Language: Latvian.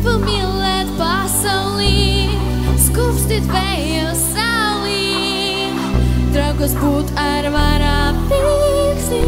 gribu mīlēt pasaulī, skumstīt vēju salī, draugus būt ar varā pīksni.